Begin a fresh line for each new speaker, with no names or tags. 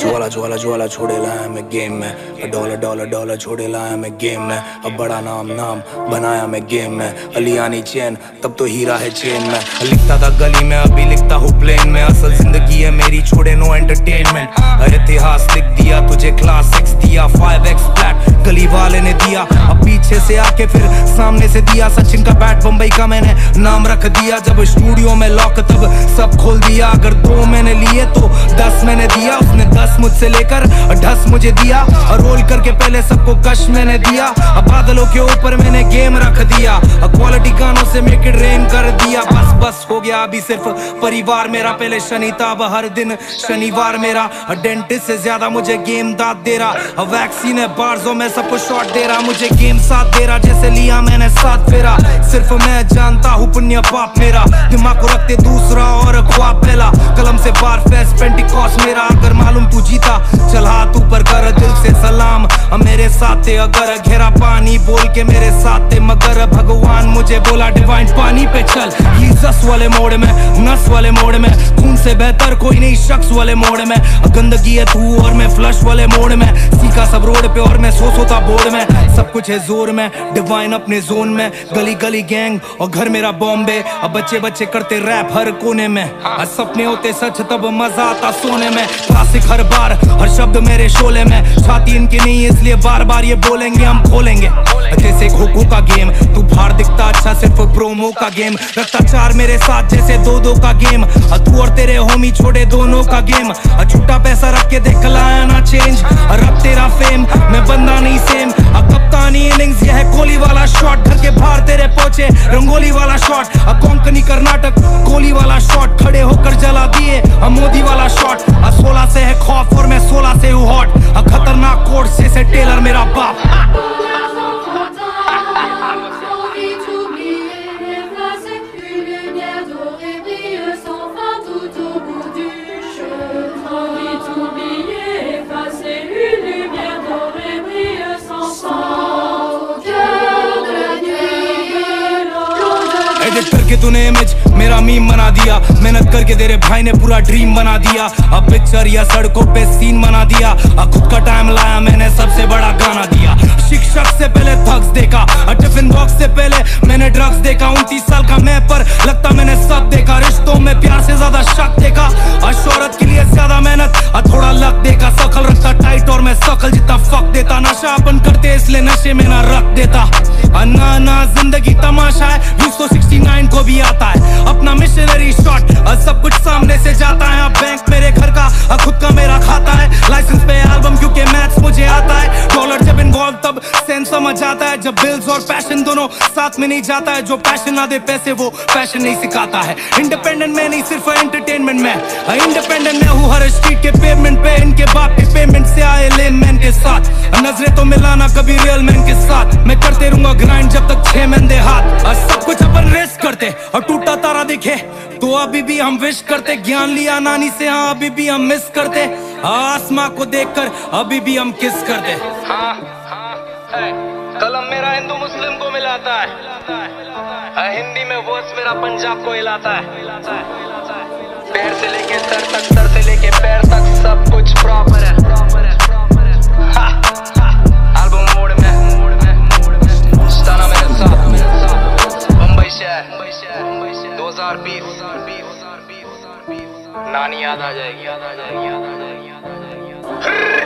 ज्वाला ज्वाला ज्वाला छोड़े लाया मैं गेम में। डॉलर डॉलर डॉलर छोड़े लाया मैं गेम में। अब बड़ा नाम नाम बनाया मैं गेम में। अलियानी चैन, तब तो हीरा है चेन में। लिखता था गली में, अभी लिखता हूँ प्लेन में। असल ज़िंदगी है मेरी, छोड़े नो एंटरटेनमेंट इतिहास लिख दिया, तुझे क्लास सिक्स दिया फाइव एक्स फ्लैट गली वाले ने दिया। अब पीछे से आके फिर सामने से दिया। सचिन का बैट बम्बई का मैंने नाम रख दिया। जब स्टूडियो में लॉक तब सब खोल दिया। अगर दो मैंने लिए तो दस मैंने दिया। उसने दस मुझसे लेकर ढस मुझे दिया। और रोल करके पहले सबको कश मैंने दिया। अब बादलों के ऊपर मैंने गेम रख दिया। क्वालिटी गानों से मेक इट रेन कर दिया। बस बस, हो गया अभी सिर्फ़ परिवार मेरा। पहले शनिता, अब हर दिन शनिवार मेरा। डेंटिस्ट से ज़्यादा मुझे गेम दाद दे रहा। वैक्सीन है बार्जो में सबको शॉट दे रहा, मुझे गेम साथ दे रहा, जैसे लिया मैंने साथ फेरा। सिर्फ़ मैं जानता हूँ पुण्य पाप मेरा। दिमाग को रखते दूसरा और ख्वाब पहला। कलम से बार फैस पेंटिकॉस मेरा। अगर मालूम तू जीता, चल हाथ ऊपर कर, दिल से सलाम। मेरे साथ अगर घेरा पानी बोल के मेरे साथ, मगर भगवान मुझे बोला डिवाइन पानी पे चल। ये जस वाले मोड़ में, नस वाले मोड़ में, खून से बेहतर कोई नहीं, शख्स वाले मोड़ में। गंदगी है तू और मैं फ्लश वाले मोड़ में। सीखा सब रोड पे और मैं सो सोता बोर्ड में। सब कुछ है ज़ोर में डिवाइन अपने जोन में। गली गली गैंग और घर मेरा बॉम्बे अब बच्चे बच्चे करते रैप हर कोने में। आज सपने होते सच, तब मज़ा आता सोने में। क्लासिक हर बार, हर शब्द मेरे शोले में। छाती इनकी नहीं इसलिए बार बार ये बोलेंगे, हम खोलेंगे। जैसे खो का गेम, तू बाहर दिखता अच्छा सिर्फ़ प्रोमो का गेम। रखता चार मेरे साथ जैसे दो दो का गेम। तू और तेरे होमी छोड़े दोनों का गेम। छूटा पैसा रख के देख लाया ना चेंज और अब तेरा फेम मैं बंदा नहीं सेम कप्तानी इनिंग्स यह कोहली वाला शॉट घर के बाहर तेरे पहुँचे, रंगोली वाला शॉट से टेलर मेरा बाप। एडिट करके तूने इमेज मेरा मीम बना दिया। मेहनत करके तेरे भाई ने पूरा ड्रीम बना दिया। अब पिक्चर या सड़कों पे सीन बना दिया। अब खुद का टाइम लाया, मैंने सबसे बड़ा गाना दिया। शिक्षक से पहले थग्स देखा टिफ़िन बॉक्स से पहले मैंने ड्रग्स देखा। उनतीस साल का मैं पर लगता मैंने सब देखा। रिश्तों में प्यार से ज़्यादा शक देखा, और शोहरत के लिए ज़्यादा मेहनत, और थोड़ा लक देखा। सकल रखता टाइट और मैं सकल जितना फक देता। नशा अपन करते इसलिए नशे में ना रख देता। अन्ना ना ज़िंदगी तमाशा है। 269 को भी आता है। अपना मिशनरी शॉट सब कुछ सामने से जाता है। बैंक मेरे घर का खुद का तब समझ आता है जब बिल्स और पैशन दोनों साथ में नहीं जाता है। जो पैशन ना दे पैसे वो पैशन नहीं सिखाता है। इंडिपेंडेंट में नहीं सिर्फ़ एंटरटेनमेंट में। इंडिपेंडेंट में हूँ हर स्ट्रीट के पेमेंट पे। इनके बाप के पेमेंट से आए लेन मैन के साथ। नजरे तो मिलाना कभी रियल मैन के साथ। मैं करते रहूँगा ग्राइंड जब तक छह महीने हाथ। और सब कुछ अपन रेस्ट करते और टूटा तारा दिखे। तो अभी भी हम विश करते। ज्ञान लिया नानी से हाँ अभी भी हम मिस करते। आसमां को देखकर अभी भी हम किस करते। हाँ, हाँ, कलम मेरा हिंदू मुस्लिम को मिलाता है। हिंदी में वर्स मेरा पंजाब को हिलाता है। पैर से लेके सर तक सर से लेके पैर तक सब कुछ प्रॉपर है। एल्बम मोड में स्टाना मेरे साथ बम्बई शहर 2020 नानी याद आ जाएगी याद आ जाएगी याद आ जाएगी।